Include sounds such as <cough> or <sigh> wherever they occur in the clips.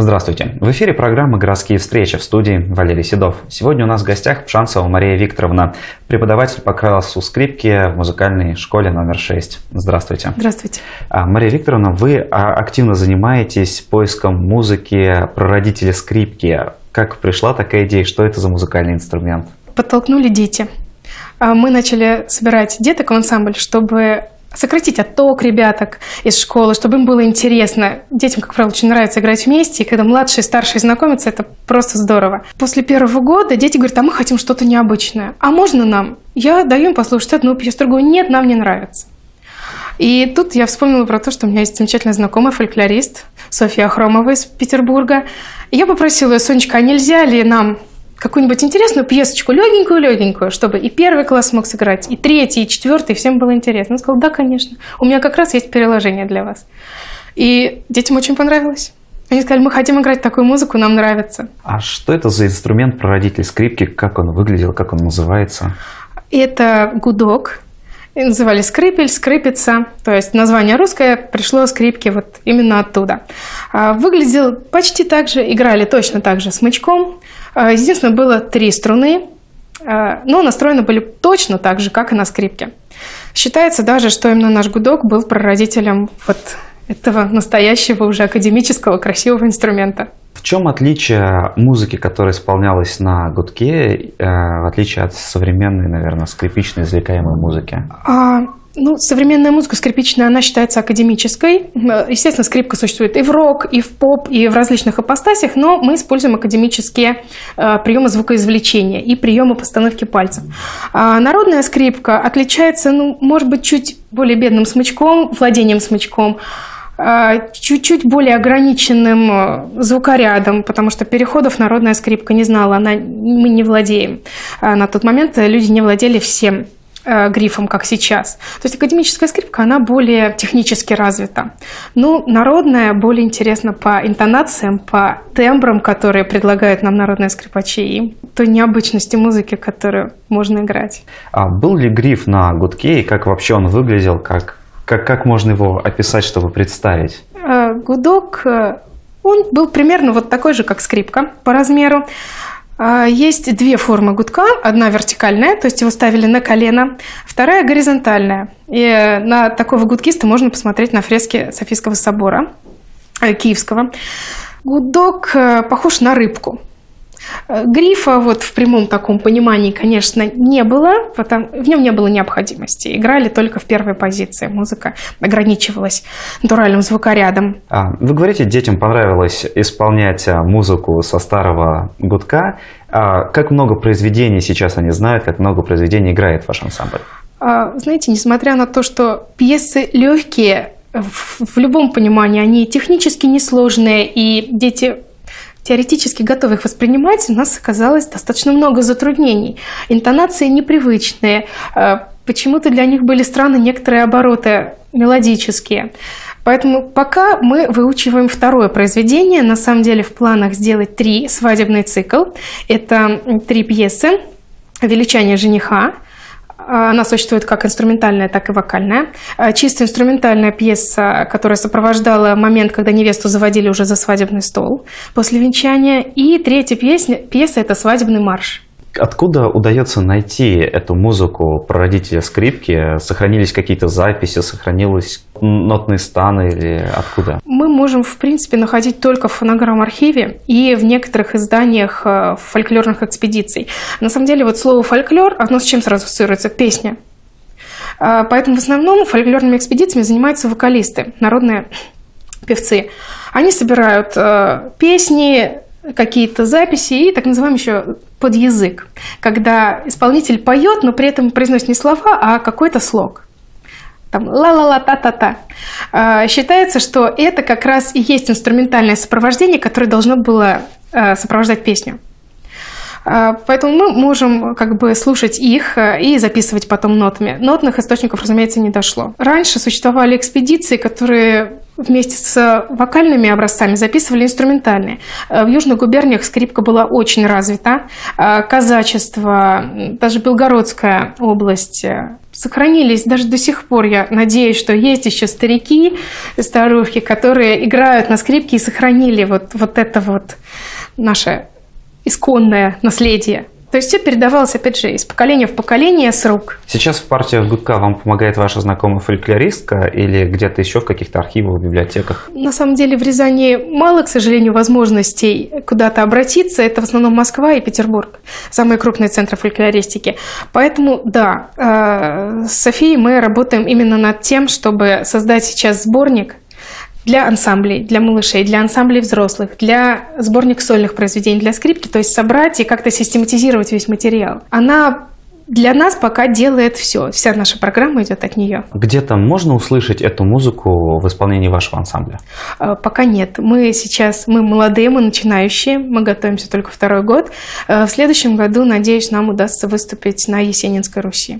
Здравствуйте. В эфире программа «Городские встречи» в студии Валерий Седов. Сегодня у нас в гостях Пшанцева Мария Викторовна, преподаватель по классу скрипки в музыкальной школе номер 6. Здравствуйте. Здравствуйте. А, Мария Викторовна, вы а, активно занимаетесь поиском музыки прародителя скрипки. Как пришла такая идея? Что это за музыкальный инструмент? Подтолкнули дети. А, мы начали собирать деток в ансамбль, чтобы сократить отток ребяток из школы, чтобы им было интересно. Детям, как правило, очень нравится играть вместе, и когда младшие и старшие знакомятся, это просто здорово. После первого года дети говорят, а мы хотим что-то необычное. А можно нам? Я даю им послушать одну песню, другую. Нет, нам не нравится. И тут я вспомнила про то, что у меня есть замечательная знакомая фольклорист Софья Ахромова из Петербурга. Я попросила ее, Сонечка, а нельзя ли нам какую-нибудь интересную пьесочку, легенькую-легенькую, чтобы и первый класс мог сыграть, и третий, и четвертый, всем было интересно. Он сказал, да, конечно, у меня как раз есть переложение для вас. И детям очень понравилось. Они сказали, мы хотим играть такую музыку, нам нравится. А что это за инструмент прародитель скрипки? Как он выглядел, как он называется? Это гудок, называли скрипель, скрипица, то есть название русское пришло скрипки вот именно оттуда. А, выглядел почти так же, играли точно так же смычком, единственное, было три струны, а, но настроены были точно так же, как и на скрипке. Считается даже, что именно наш гудок был прародителем вот этого настоящего уже академического красивого инструмента. В чем отличие музыки, которая исполнялась на гудке, э, в отличие от современной, наверное, скрипичной извлекаемой музыки? А, ну, современная музыка скрипичная, она считается академической. Естественно, скрипка существует и в рок, и в поп, и в различных ипостасях, но мы используем академические э, приемы звукоизвлечения и приемы постановки пальцев. А народная скрипка отличается, ну, может быть, чуть более бедным смычком, владением смычком, а, чуть-чуть более ограниченным э, звукорядом, потому что переходов народная скрипка не знала, она, мы не владеем. А на тот момент люди не владели всем э, грифом, как сейчас. То есть академическая скрипка, она более технически развита. Ну, народная более интересна по интонациям, по тембрам, которые предлагают нам народные скрипачи, и той необычности музыки, которую можно играть. А был ли гриф на гудке, и как вообще он выглядел, как как, как можно его описать, чтобы представить? Э, гудок, э, он был примерно вот такой же, как скрипка по размеру. Э, есть две формы гудка. Одна вертикальная, то есть его ставили на колено. Вторая горизонтальная. И на такого гудкиста можно посмотреть на фреске Софийского собора Киевского. Гудок похож на рыбку. Э, грифа вот в прямом таком понимании, конечно, не было, потому, в нем не было необходимости. Играли только в первой позиции. Музыка ограничивалась натуральным звукорядом. А, вы говорите, детям понравилось исполнять а, музыку со старого гудка. А как много произведений сейчас они знают, как много произведений играет ваш ансамбль? А, знаете, несмотря на то, что пьесы легкие, в, в любом понимании, они технически несложные, и дети теоретически готовы их воспринимать, у нас оказалось достаточно много затруднений. Интонации непривычные, э, почему-то для них были странны некоторые обороты мелодические. Поэтому пока мы выучиваем второе произведение, на самом деле в планах сделать три свадебный цикл. Это три пьесы «Величание жениха», она существует как инструментальная, так и вокальная. А, чисто инструментальная пьеса, которая сопровождала момент, когда невесту заводили уже за свадебный стол после венчания. И третья песня, пьеса – это «Свадебный марш». Откуда удается найти эту музыку про родителя скрипки? Сохранились какие-то записи, сохранились нотные станы или откуда? Мы можем, в принципе, находить только в фонограмм-архиве и в некоторых изданиях э, фольклорных экспедиций. На самом деле, вот слово «фольклор», оно с чем сразу ассоциируется? Песня. А, поэтому в основном фольклорными экспедициями занимаются вокалисты, народные певцы. Они собирают э, песни, какие-то записи и так называемый еще под язык, когда исполнитель поет, но при этом произносит не слова, а какой-то слог. Там ла-ла-ла-та-та-та. А, считается, что это как раз и есть инструментальное сопровождение, которое должно было а, сопровождать песню. А, поэтому мы можем как бы слушать их и записывать потом нотами. Нотных источников, разумеется, не дошло. Раньше существовали экспедиции, которые вместе с вокальными образцами записывали инструментальные. Э, в южных губерниях скрипка была очень развита. Э, казачество, даже Белгородская область, э, сохранились даже до сих пор. Я надеюсь, что есть еще старики, старухи, которые играют на скрипке и сохранили вот, вот это вот наше исконное наследие. То есть все передавалось, опять же, из поколения в поколение с рук. Сейчас в партии Гудка вам помогает ваша знакомая фольклористка или где-то еще в каких-то архивах, библиотеках? На самом деле в Рязани мало, к сожалению, возможностей куда-то обратиться. Это в основном Москва и Петербург, самые крупные центры фольклористики. Поэтому, да, э, с Софией мы работаем именно над тем, чтобы создать сейчас сборник для ансамблей, для малышей, для ансамблей взрослых, для сборник сольных произведений для скрипки, то есть собрать и как-то систематизировать весь материал. Она для нас пока делает все. Вся наша программа идет от нее. Где-то можно услышать эту музыку в исполнении вашего ансамбля? А, пока нет. Мы сейчас, мы молодые, мы начинающие, мы готовимся только второй год. А, в следующем году, надеюсь, нам удастся выступить на Есенинской Руси.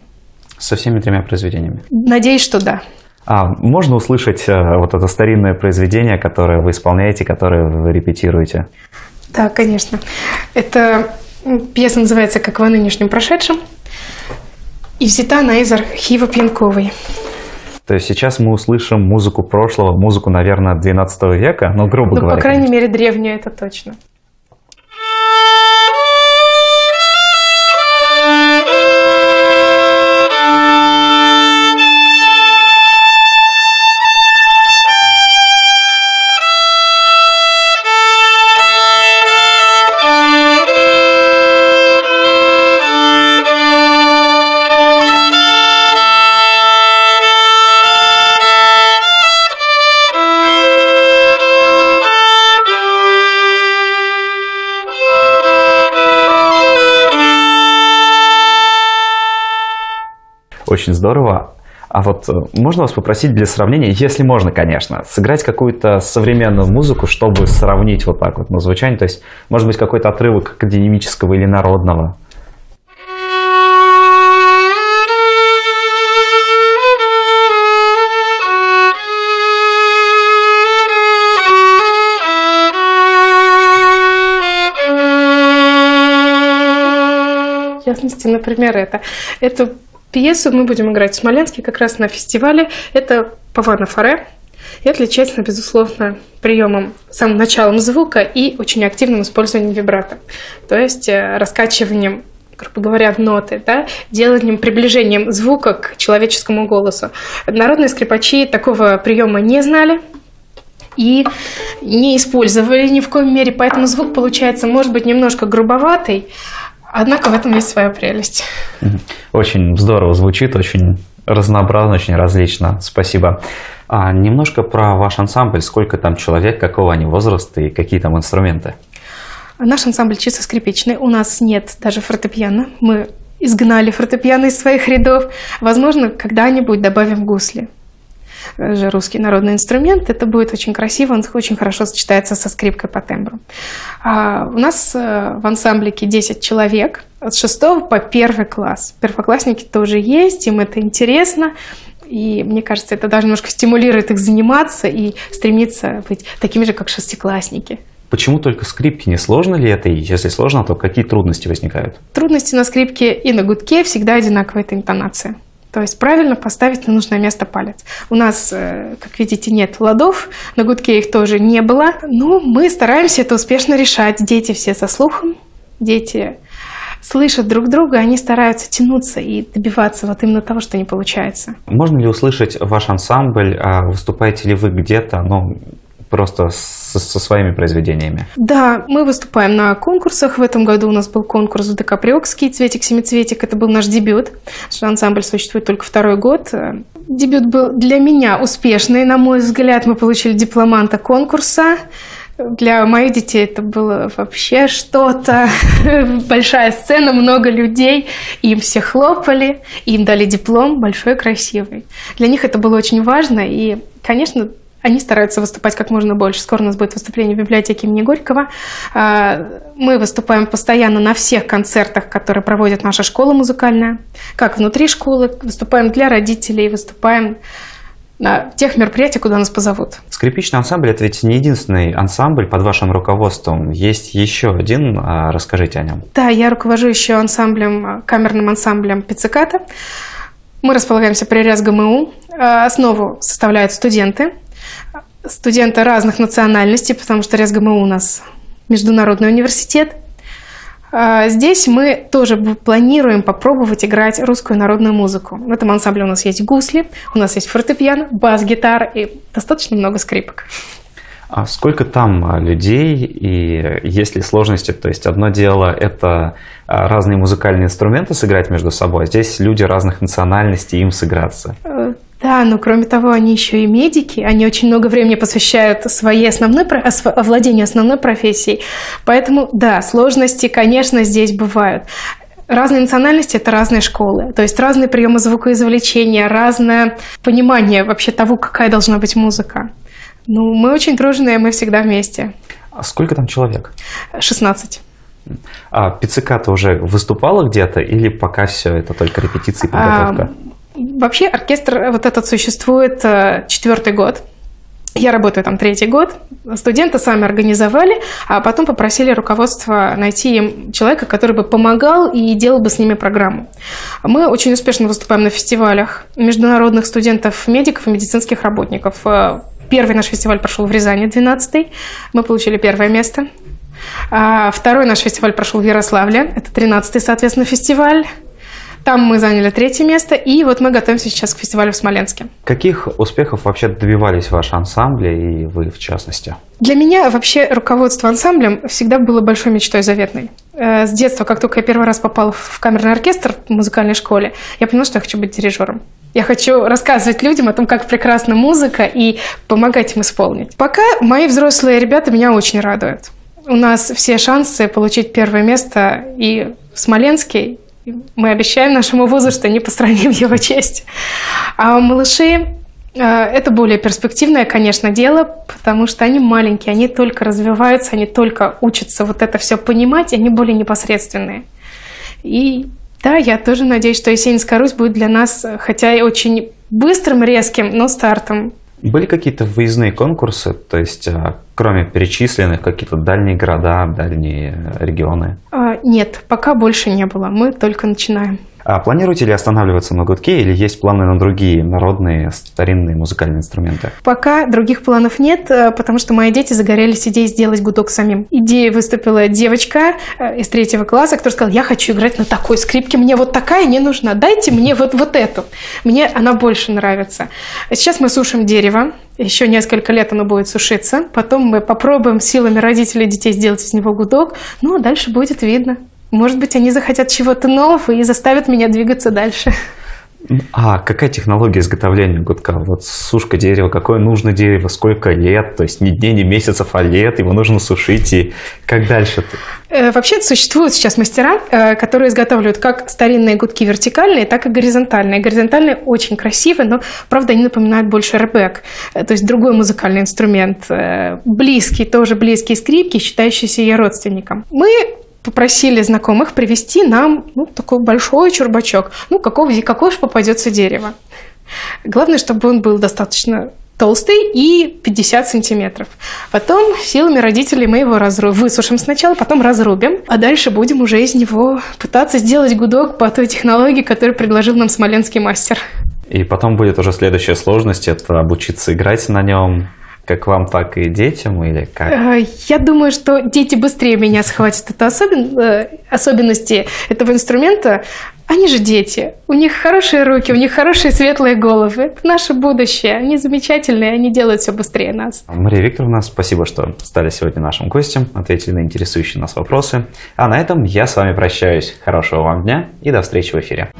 Со всеми тремя произведениями? Надеюсь, что да. А можно услышать э, вот это старинное произведение, которое вы исполняете, которое вы репетируете? Да, конечно. Это пьеса называется «Как во нынешнем прошедшем» и взята она из архива Пьянковой. То есть сейчас мы услышим музыку прошлого, музыку, наверное, 12 века, ну, грубо ну, говоря. по крайней конечно. мере, древнюю, это точно. Очень здорово. А вот э, можно вас попросить для сравнения, если можно, конечно, сыграть какую-то современную музыку, чтобы сравнить вот так вот на звучание, то есть, может быть, какой-то отрывок академического или народного? В например, это. Это Пьесу мы будем играть в Смоленске как раз на фестивале. Это Павана Фаре. И отличается, безусловно, приемом, самым началом звука и очень активным использованием вибрато. То есть э, раскачиванием грубо говоря, ноты, да, деланием, приближением звука к человеческому голосу. Народные скрипачи такого приема не знали, и не использовали ни в коем мере, поэтому звук получается, может быть, немножко грубоватый, Однако в этом есть своя прелесть. Очень здорово звучит, очень разнообразно, очень различно. Спасибо. А немножко про ваш ансамбль. Сколько там человек, какого они возраста и какие там инструменты? Наш ансамбль чисто скрипичный. У нас нет даже фортепиано. Мы изгнали фортепиано из своих рядов. Возможно, когда-нибудь добавим гусли же русский народный инструмент, это будет очень красиво, он очень хорошо сочетается со скрипкой по тембру. А у нас э, в ансамблике 10 человек, от 6 по 1 класс. Первоклассники тоже есть, им это интересно. И мне кажется, это даже немножко стимулирует их заниматься и стремиться быть такими же, как шестиклассники. Почему только скрипки? Не сложно ли это? И если сложно, то какие трудности возникают? Трудности на скрипке и на гудке всегда одинаковая интонация. То есть правильно поставить на нужное место палец. У нас, э, как видите, нет ладов, на гудке их тоже не было. Но мы стараемся это успешно решать. Дети все со слухом, дети слышат друг друга, они стараются тянуться и добиваться вот именно того, что не получается. Можно ли услышать ваш ансамбль? А выступаете ли вы где-то? Ну, просто со, со своими произведениями? Да, мы выступаем на конкурсах. В этом году у нас был конкурс в ДК Приокский «Цветик-семицветик». Это был наш дебют. Ансамбль существует только второй год. Дебют был для меня успешный, на мой взгляд. Мы получили дипломанта конкурса. Для моих детей это было вообще что-то. <laughs> Большая сцена, много людей. Им все хлопали, им дали диплом большой, красивый. Для них это было очень важно. И, конечно, они стараются выступать как можно больше. Скоро у нас будет выступление в библиотеке имени Горького. А, мы выступаем постоянно на всех концертах, которые проводит наша школа музыкальная. Как внутри школы, выступаем для родителей, выступаем на тех мероприятиях, куда нас позовут. Скрипичный ансамбль – это ведь не единственный ансамбль под вашим руководством. Есть еще один, а, расскажите о нем. Да, я руковожу еще ансамблем, камерным ансамблем «Пицциката». Мы располагаемся при РязГМУ. Основу составляют студенты. Студенты разных национальностей, потому что РязГМУ у нас международный университет. Здесь мы тоже планируем попробовать играть русскую народную музыку. В этом ансамбле у нас есть гусли, у нас есть фортепиано, бас-гитара и достаточно много скрипок. А сколько там а, людей и есть ли сложности? То есть одно дело это а, разные музыкальные инструменты сыграть между собой, а здесь люди разных национальностей, им сыграться. Да, но кроме того, они еще и медики, они очень много времени посвящают своей основной, овладению основной профессией. Поэтому, да, сложности, конечно, здесь бывают. Разные национальности – это разные школы, то есть разные приемы звукоизвлечения, разное понимание вообще того, какая должна быть музыка. Ну, мы очень дружные, мы всегда вместе. А сколько там человек? 16. А ПЦК-то уже выступала где-то или пока все это только репетиции и подготовка? А, вообще оркестр вот этот существует э, четвертый год. Я работаю там третий год. Студенты сами организовали, а потом попросили руководство найти им человека, который бы помогал и делал бы с ними программу. Мы очень успешно выступаем на фестивалях международных студентов, медиков и медицинских работников. Э, Первый наш фестиваль прошел в Рязани, 12-й. Мы получили первое место. А второй наш фестиваль прошел в Ярославле. Это 13-й, соответственно, фестиваль. Там мы заняли третье место, и вот мы готовимся сейчас к фестивалю в Смоленске. Каких успехов вообще добивались ваши ансамбли и вы в частности? Для меня вообще руководство ансамблем всегда было большой мечтой заветной. Э, с детства, как только я первый раз попала в камерный оркестр в музыкальной школе, я поняла, что я хочу быть дирижером. Я хочу рассказывать людям о том, как прекрасна музыка и помогать им исполнить. Пока мои взрослые ребята меня очень радуют. У нас все шансы получить первое место и в Смоленске, мы обещаем нашему вузу, что не постраним его честь. А малыши э, это более перспективное, конечно, дело, потому что они маленькие, они только развиваются, они только учатся вот это все понимать, они более непосредственные. И да, я тоже надеюсь, что Есенинская Русь будет для нас, хотя и очень быстрым, резким, но стартом. Были какие-то выездные конкурсы, то есть а, кроме перечисленных, какие-то дальние города, дальние регионы? Нет, пока больше не было. Мы только начинаем. А планируете ли останавливаться на гудке или есть планы на другие народные старинные музыкальные инструменты? Пока других планов нет, э, потому что мои дети загорелись идеей сделать гудок самим. Идея выступила девочка э, из третьего класса, которая сказала, я хочу играть на такой скрипке, мне вот такая не нужна, дайте мне вот, вот эту. Мне она больше нравится. Сейчас мы сушим дерево, еще несколько лет оно будет сушиться. Потом мы попробуем силами родителей детей сделать из него гудок. Ну, а дальше будет видно. Может быть, они захотят чего-то нового и заставят меня двигаться дальше. А какая технология изготовления гудка? Вот сушка дерева, какое нужно дерево, сколько лет? То есть не дней, не месяцев, а лет, его нужно сушить. И как дальше? -то? Э, вообще существуют сейчас мастера, э, которые изготавливают как старинные гудки вертикальные, так и горизонтальные. Горизонтальные очень красивые, но, правда, они напоминают больше рэбэк, э, то есть другой музыкальный инструмент. Близкий, тоже близкий скрипки, считающийся ее родственником. Мы попросили знакомых привезти нам ну, такой большой чурбачок. Ну, какого, какое же попадется дерево. Главное, чтобы он был достаточно толстый и 50 сантиметров. Потом силами родителей мы его разру... высушим сначала, потом разрубим, а дальше будем уже из него пытаться сделать гудок по той технологии, которую предложил нам смоленский мастер. И потом будет уже следующая сложность, это обучиться играть на нем, как вам, так и детям или как? Э, я думаю, что дети быстрее меня схватят. Это особен... Э, особенности этого инструмента. Они же дети. У них хорошие руки, у них хорошие светлые головы. Это наше будущее. Они замечательные, они делают все быстрее нас. Мария Викторовна, спасибо, что стали сегодня нашим гостем, ответили на интересующие нас вопросы. А на этом я с вами прощаюсь. Хорошего вам дня и до встречи в эфире.